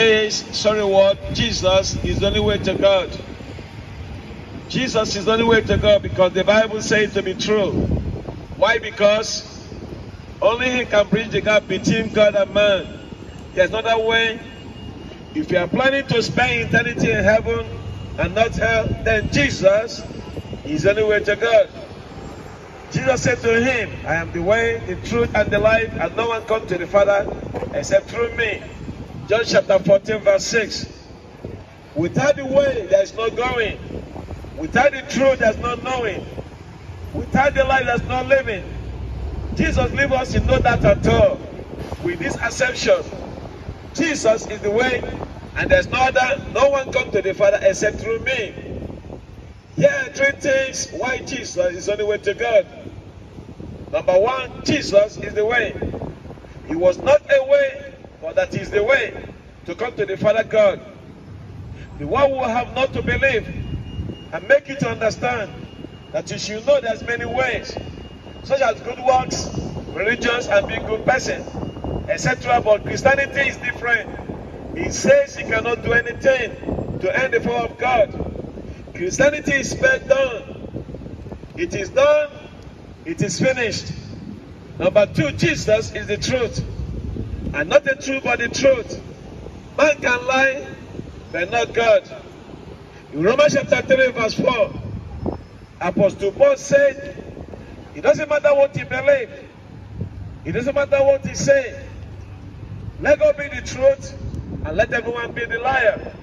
is, sorry what, Jesus is the only way to God. Jesus is the only way to God because the Bible says to be true. Why? Because only He can bridge the gap between God and man. There's no other way. If you are planning to spend eternity in heaven and not hell, then Jesus is the only way to God. Jesus said to him, I am the way, the truth, and the life, and no one comes to the Father except through me. John chapter 14, verse 6. Without the way, there is no going. Without the truth, there's no knowing. Without the life, there's no living. Jesus leave us in no doubt at all. With this assumption, Jesus is the way, and there's no other, no one comes to the Father except through me. Here are three things why Jesus is the only way to God. Number one, Jesus is the way. He was not a way, but that is the way to come to the Father God. The one who have not to believe and make you to understand that you should know there's many ways, such as good works, religions, and being good person, etc. But Christianity is different. It says you cannot do anything to earn the power of God. Christianity is spelled done. It is done. It is finished. Number two, Jesus is the truth. And not the truth, but the truth. Man can lie, but not God. In Romans chapter 3, verse 4, Apostle Paul said, It doesn't matter what you believe, it doesn't matter what you say. Let God be the truth, and let everyone be the liar.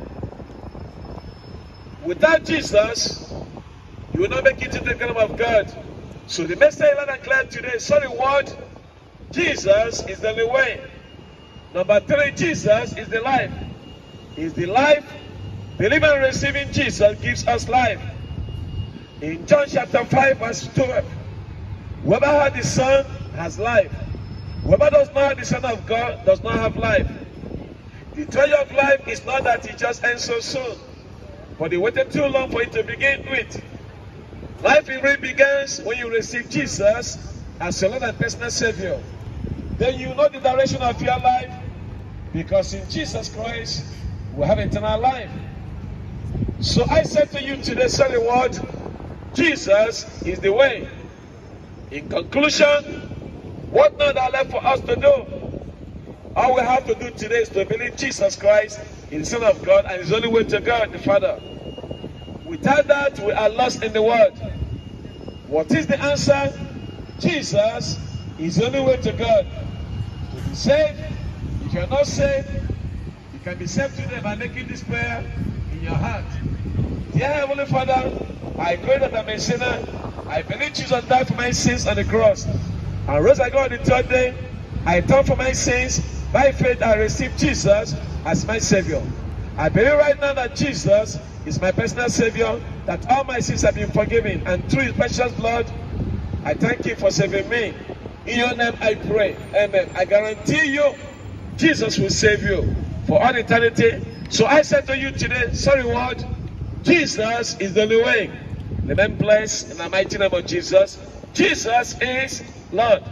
Without Jesus, you will not make it to the kingdom of God. So the message loud and clear today, sorry what? Jesus is the only way. Number three, Jesus is the life. Is the life. Believing and receiving Jesus gives us life. In John chapter 5, verse 12, whoever has the Son has life. Whoever does not have the Son of God does not have life. The treasure of life is not that it just ends so soon, but it waited too long for it to begin with. Life really begins when you receive Jesus as your Lord and personal Savior. Then you know the direction of your life because in Jesus Christ we have eternal life. So I said to you today, sorry word, Jesus is the way. In conclusion, what now are left for us to do? All we have to do today is to believe Jesus Christ is the Son of God and is the only way to God, the Father. Without that, we are lost in the world. What is the answer? Jesus is the only way to God. To be saved, if you are not saved, you can be saved today by making this prayer in your heart. Dear Heavenly Father, I pray that I'm a sinner. I believe Jesus died for my sins on the cross. And rose again on the third day. I turn from my sins. By faith, I receive Jesus as my Savior. I believe right now that Jesus is my personal Savior, that all my sins have been forgiven. And through His precious blood, I thank you for saving me. In your name I pray. Amen. I guarantee you, Jesus will save you for all eternity. So I said to you today, sorry word, Jesus is the only way. Remain blessed in the mighty name of Jesus. Jesus is Lord.